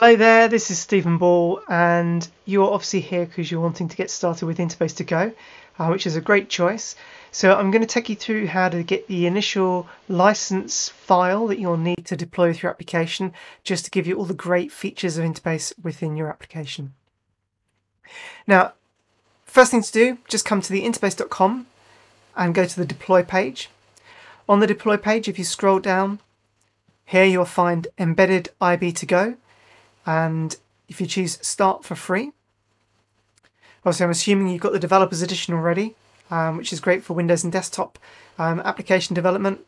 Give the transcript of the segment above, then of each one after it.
Hello there, this is Stephen Ball, and you're obviously here because you're wanting to get started with Interbase to Go, uh, which is a great choice. So I'm going to take you through how to get the initial license file that you'll need to deploy with your application, just to give you all the great features of Interbase within your application. Now, first thing to do, just come to the interbase.com and go to the deploy page. On the deploy page, if you scroll down, here you'll find embedded IB to go and if you choose start for free obviously I'm assuming you've got the developers edition already um, which is great for Windows and desktop um, application development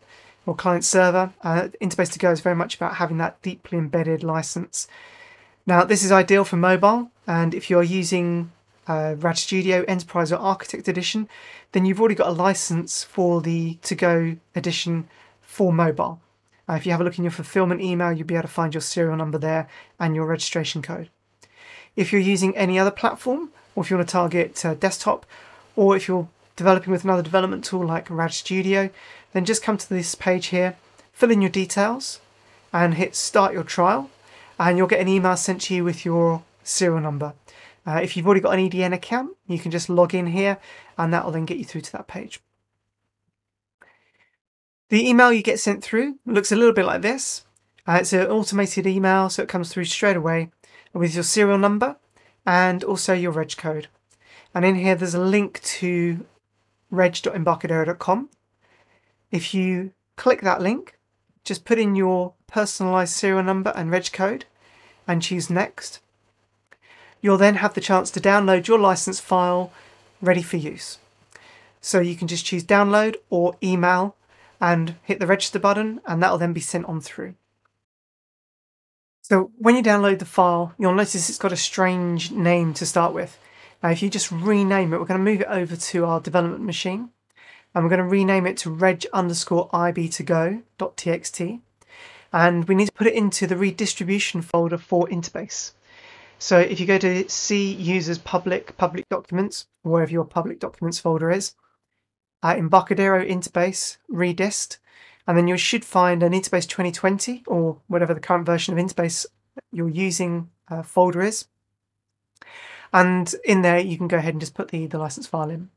or client server. Uh, Interbase to go is very much about having that deeply embedded license. Now this is ideal for mobile and if you're using uh, Rad Studio Enterprise or Architect Edition then you've already got a license for the to go edition for mobile uh, if you have a look in your fulfillment email, you'll be able to find your serial number there and your registration code. If you're using any other platform, or if you want to target uh, desktop, or if you're developing with another development tool like Rad Studio, then just come to this page here, fill in your details, and hit start your trial, and you'll get an email sent to you with your serial number. Uh, if you've already got an EDN account, you can just log in here, and that will then get you through to that page. The email you get sent through looks a little bit like this. Uh, it's an automated email, so it comes through straight away with your serial number and also your reg code. And in here, there's a link to reg.embarcadero.com. If you click that link, just put in your personalized serial number and reg code and choose next. You'll then have the chance to download your license file ready for use. So you can just choose download or email and hit the register button and that'll then be sent on through. So when you download the file, you'll notice it's got a strange name to start with. Now if you just rename it, we're going to move it over to our development machine and we're going to rename it to reg underscore ib2go.txt and we need to put it into the redistribution folder for Interbase. So if you go to C users public public documents, wherever your public documents folder is, uh, Embarcadero Interbase redist, and then you should find an Interbase 2020 or whatever the current version of Interbase you're using uh, folder is. And in there, you can go ahead and just put the, the license file in.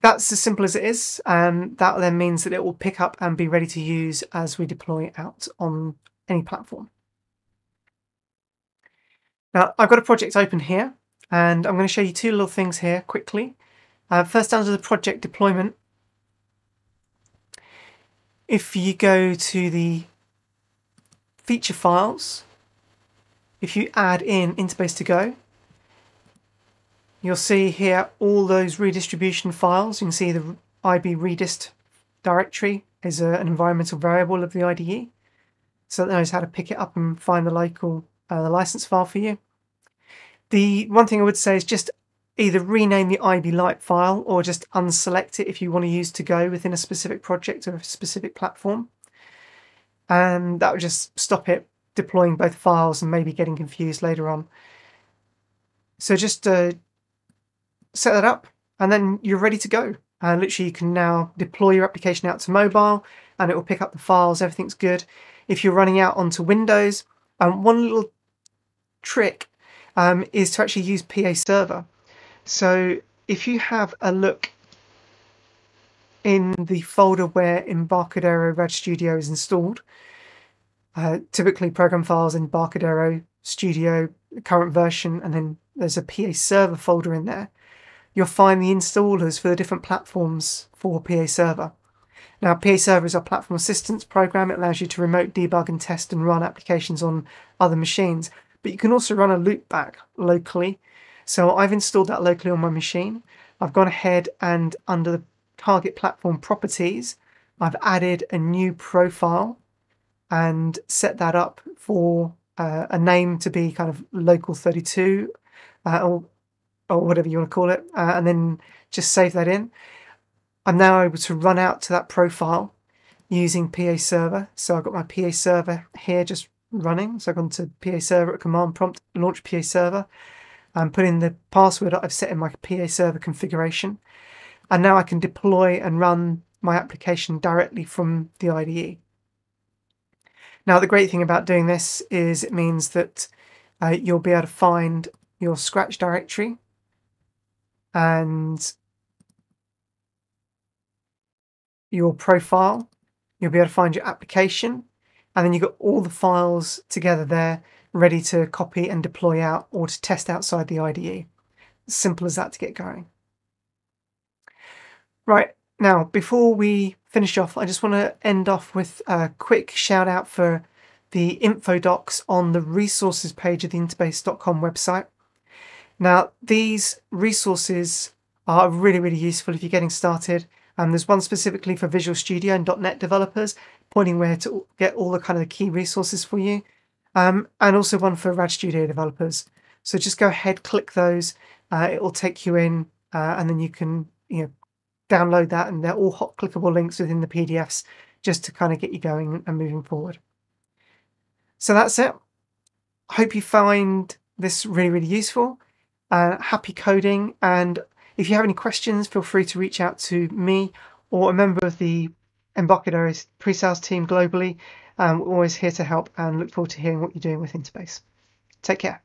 That's as simple as it is, and that then means that it will pick up and be ready to use as we deploy out on any platform. Now, I've got a project open here, and I'm going to show you two little things here quickly. Uh, first under the project deployment, if you go to the feature files, if you add in Interbase to go, you'll see here all those redistribution files. You can see the IB redist directory is a, an environmental variable of the IDE. So that knows how to pick it up and find the local uh, the license file for you. The one thing I would say is just either rename the IB file or just unselect it if you want to use to go within a specific project or a specific platform. And that would just stop it deploying both files and maybe getting confused later on. So just uh, set that up and then you're ready to go. And literally you can now deploy your application out to mobile and it will pick up the files, everything's good. If you're running out onto Windows, um, one little trick um, is to actually use PA Server. So if you have a look in the folder where Embarcadero Rad Studio is installed, uh, typically program files in Embarcadero Studio, current version, and then there's a PA server folder in there, you'll find the installers for the different platforms for PA server. Now, PA Server is our platform assistance program. It allows you to remote debug and test and run applications on other machines. But you can also run a loopback locally so I've installed that locally on my machine. I've gone ahead and under the target platform properties, I've added a new profile and set that up for uh, a name to be kind of local 32 uh, or, or whatever you want to call it, uh, and then just save that in. I'm now able to run out to that profile using PA server. So I've got my PA server here just running. So I've gone to PA server at command prompt, launch PA server and put in the password that I've set in my PA server configuration. And now I can deploy and run my application directly from the IDE. Now, the great thing about doing this is it means that uh, you'll be able to find your Scratch directory and your profile. You'll be able to find your application and then you've got all the files together there ready to copy and deploy out or to test outside the IDE. Simple as that to get going. Right, now before we finish off, I just want to end off with a quick shout out for the info docs on the resources page of the interbase.com website. Now, these resources are really, really useful if you're getting started. Um, there's one specifically for Visual Studio and .NET developers, pointing where to get all the kind of key resources for you, um, and also one for Rad Studio developers. So just go ahead, click those. Uh, it will take you in, uh, and then you can you know download that, and they're all hot clickable links within the PDFs, just to kind of get you going and moving forward. So that's it. I hope you find this really, really useful. Uh, happy coding, and if you have any questions, feel free to reach out to me or a member of the Embarcadero pre-sales team globally. Um, we're always here to help and look forward to hearing what you're doing with Interbase. Take care.